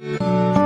Música